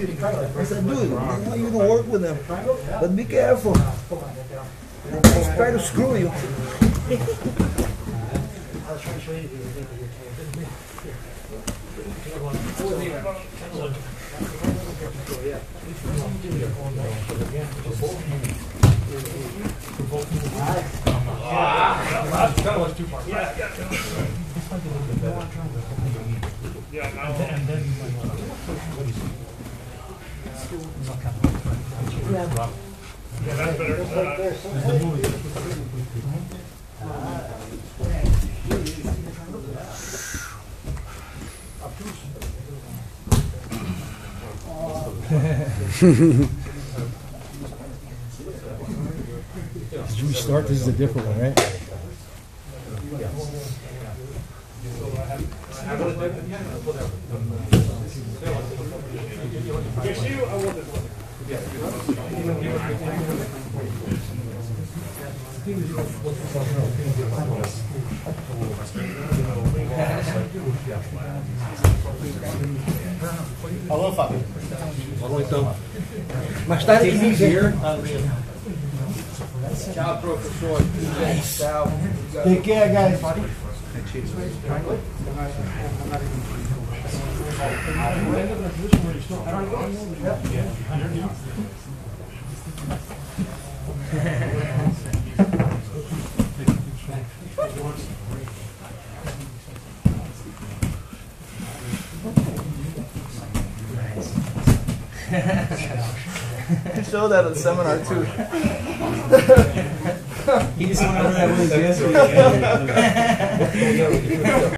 I said, dude, you know, you can work with them, but be careful. They try to screw you. Did we start? This is a different one, right? Alô, Fábio. Alô, então. Mais tarde, né? tá Tchau, professor. Tchau. Take care, é, guys. Thank you. Show that at seminar too. He just went over that with his